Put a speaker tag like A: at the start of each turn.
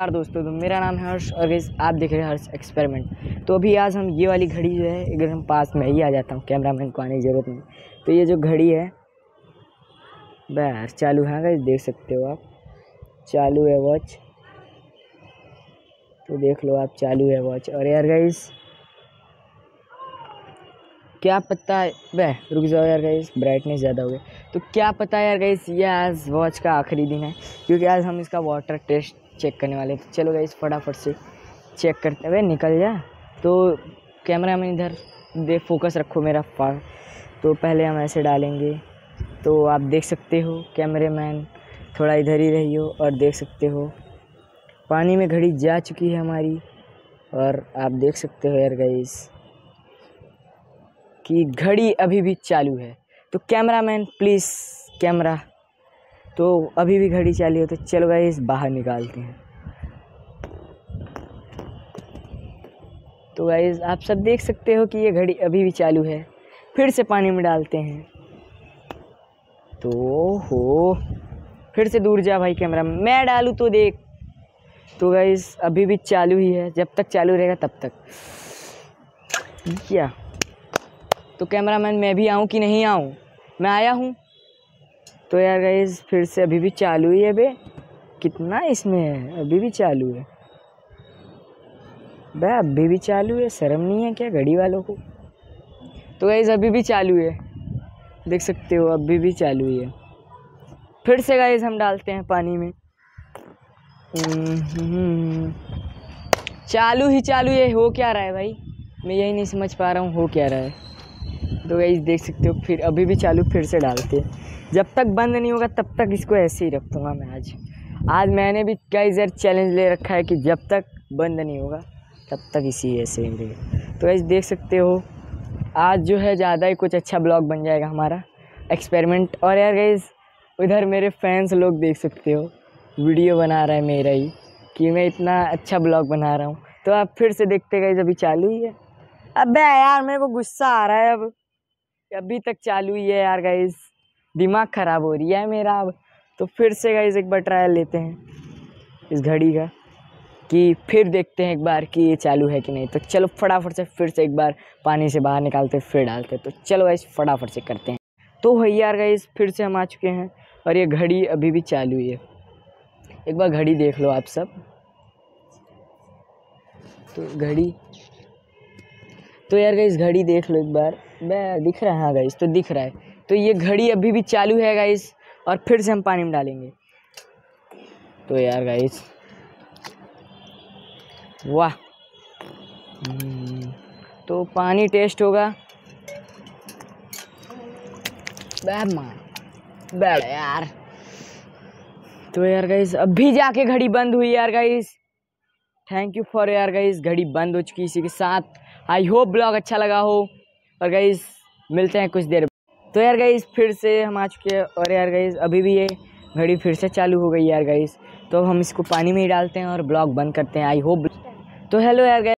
A: यार दोस्तों तो मेरा नाम है हर्ष और गाइस आप देख रहे हैं हर्ष एक्सपेरिमेंट तो अभी आज हम ये वाली घड़ी जो है एकदम पास में ही आ जाता हूँ कैमरा मैन को आने की ज़रूरत नहीं। तो ये जो घड़ी है, बस चालू है गाइस देख सकते हो आप। चालू है वॉच तो देख लो आप, चालू है वॉच और यार गाइस क्या पता है वह रुक जाओ यार गाइस ब्राइटनेस ज़्यादा हो गया। तो क्या पता यार गाइस ये आज वॉच का आखिरी दिन है, क्योंकि आज हम इसका वाटर टेस्ट चेक करने वाले तो चलो गाइस फटाफट से चेक करते हुए निकल जा। तो कैमरा में इधर दे फोकस रखो मेरा फा तो पहले हम ऐसे डालेंगे। तो आप देख सकते हो कैमरे मैन थोड़ा इधर ही रही हो और देख सकते हो। पानी में घड़ी जा चुकी है हमारी और आप देख सकते हो यार गाइस कि घड़ी अभी भी चालू है। तो कैमरा मैन प्लीज़ कैमरा तो अभी भी घड़ी चालू है तो चलो गाइस बाहर निकालते हैं। तो गाइस आप सब देख सकते हो कि ये घड़ी अभी भी चालू है। फिर से पानी में डालते हैं। तो हो, फिर से दूर जा भाई कैमरा। मैं डालूँ तो देख। तो गाइस अभी भी चालू ही है। जब तक चालू रहेगा, तब तक। क्या तो कैमरामैन, मैं भी आऊँ कि नहीं आऊँ? मैं आया हूँ? तो यार गाइस फिर से अभी भी चालू ही है बे। कितना इसमें है? अभी भी चालू है। बे अभी भी चालू है? शर्म नहीं है क्या घड़ी वालों को? तो गाइस अभी भी चालू है। देख सकते हो अभी भी चालू ही है। फिर से गाइज़ हम डालते हैं पानी में। हम्म, चालू ही चालू है हो क्या रहा है भाई? मैं यही नहीं समझ पा रहा हूँ हो क्या रहा है? तो गाइस देख सकते हो, फिर अभी भी चालू फिर से डालते हैं। जब तक बंद नहीं होगा, तब तक इसको ऐसे ही रखूँगा मैं आज। आज मैंने भी गाइस यार चैलेंज ले रखा है कि जब तक बंद नहीं होगा, तब तक इसी ऐसे ही रहेगा। तो गाइस देख सकते हो, आज जो है ज़्यादा ही कुछ अच्छा ब्लॉग बन जाएगा हमारा। एक्सपेरिमेंट और यार गाइस, उधर मेरे फैंस लोग देख सकते हो वीडियो बना रहा है मेरा ही, कि मैं इतना अच्छा ब्लॉग बना रहा हूँ। तो आप फिर से देखते गए अभी चालू ही है। अबे यार मेरे को गुस्सा आ रहा है अब। अभी तक चालू ही है यार गाइस दिमाग ख़राब हो रही है मेरा अब। तो फिर से गाइस एक बार ट्रायल लेते हैं इस घड़ी का कि फिर देखते हैं एक बार कि ये चालू है कि नहीं। तो चलो फटाफट से फिर से एक बार पानी से बाहर निकालते फिर डालते तो चलो गाइस फटाफट से करते हैं। तो वही यार गाइस फिर से हम आ चुके हैं और ये घड़ी अभी भी चालू ही है। एक बार घड़ी देख लो आप सब। तो घड़ी। तो यार गाइस घड़ी देख लो एक बार। मैं दिख रहा है हाँ गाइस तो दिख रहा है। तो ये घड़ी अभी भी चालू है गाइस और फिर से हम पानी में डालेंगे। तो यार गाइस वाह। हम्म, तो पानी टेस्ट होगा। मार बैड यार। तो यार गाइस अभी जाके घड़ी बंद हुई यार गाइस थैंक यू फॉर यार गाइस घड़ी बंद हो चुकी इसी के साथ। आई होप ब्लॉग अच्छा लगा हो। और गाइज़ मिलते हैं कुछ देर तो यार गाइज़ फिर से हम आ चुके हैं और यार गाइज़ अभी भी ये घड़ी फिर से चालू हो गई यार गाइज़ तो अब हम इसको पानी में ही डालते हैं और ब्लॉग बंद करते हैं आई होप तो हेलो यार गाइज़